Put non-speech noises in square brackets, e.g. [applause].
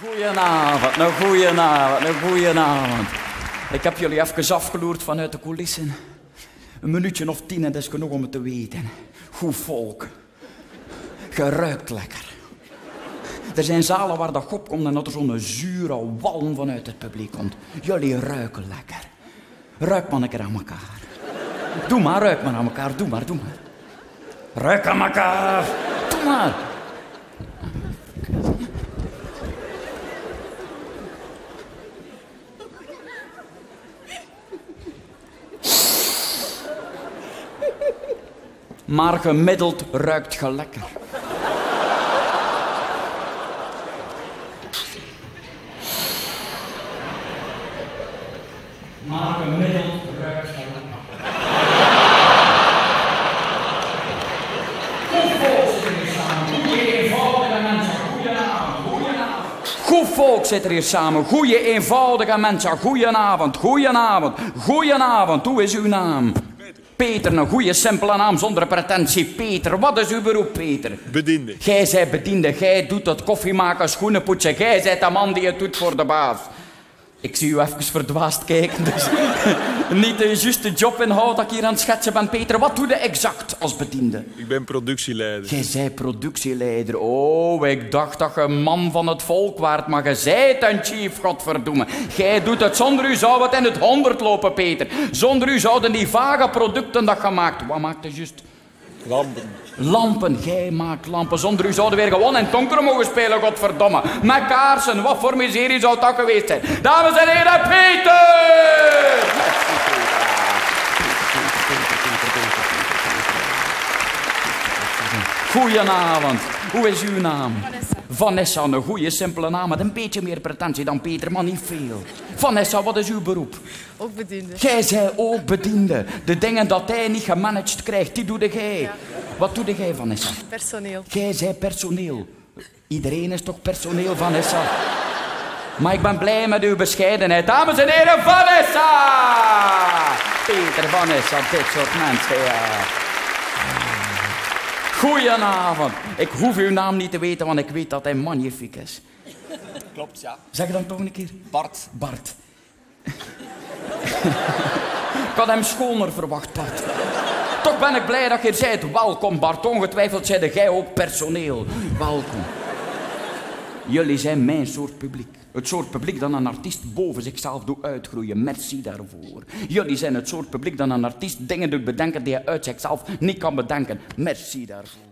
Goedenavond, een goedenavond, een goedenavond. Ik heb jullie even afgeloerd vanuit de coulissen. Een minuutje of tien en dat is genoeg om het te weten. Goed volk. Geruikt lekker. Er zijn zalen waar dat komt en dat er zo'n zure walm vanuit het publiek komt. Jullie ruiken lekker. Ruik maar aan elkaar. Doe maar, ruik maar aan elkaar. Doe maar, doe maar. Ruik aan elkaar. Doe maar. Maar gemiddeld ruikt je lekker. Maar gemiddeld ruikt je lekker. Goed volk zit er hier samen. Goeie, eenvoudige mensen. Goedenavond, goedenavond, goedenavond. Hoe is uw naam? Peter, een goede, simpele naam zonder pretentie. Peter, wat is uw beroep, Peter? Bediende. Jij zijt bediende, jij doet het koffie maken, schoenen poetsen. Jij zijt de man die het doet voor de baas. Ik zie u even verdwaasd kijken, dus [laughs] niet de juiste job inhoud dat ik hier aan het schetsen ben. Peter, wat doe je exact als bediende? Ik ben productieleider. Jij zij productieleider. Oh, ik dacht dat je man van het volk waart, maar je zijt een chief, godverdomme. Jij doet het, zonder u zou het in het honderd lopen, Peter. Zonder u zouden die vage producten dat gemaakt. Wat maakt het juist? Lampen. Lampen, jij maakt lampen. Zonder u zouden we weer gewoon in het donker mogen spelen, godverdomme. Met kaarsen, wat voor miserie zou dat geweest zijn? Dames en heren, Peter! Goedenavond. Hoe is uw naam? Vanessa. Een goede, simpele naam met een beetje meer pretentie dan Peter, maar niet veel. Vanessa, wat is uw beroep? Ook bediende. Jij zij ook bediende. De dingen dat hij niet gemanaged krijgt, die doe jij. Ja. Wat doe jij, Vanessa? Personeel. Jij zij personeel. Iedereen is toch personeel, Vanessa? Maar ik ben blij met uw bescheidenheid. Dames en heren, Vanessa! Peter, Vanessa, dit soort mensen, ja. Goedenavond. Ik hoef uw naam niet te weten, want ik weet dat hij magnifiek is. Klopt, ja. Zeg dan toch een keer. Bart. Bart. [laughs] ik had hem schoner verwacht, Bart. Toch ben ik blij dat je zijt. Welkom, Bart. Ongetwijfeld zijde jij ook personeel. Welkom. Jullie zijn mijn soort publiek. Het soort publiek dat een artiest boven zichzelf doet uitgroeien. Merci daarvoor. Jullie zijn het soort publiek dat een artiest dingen doet bedenken die hij uit zichzelf niet kan bedenken. Merci daarvoor.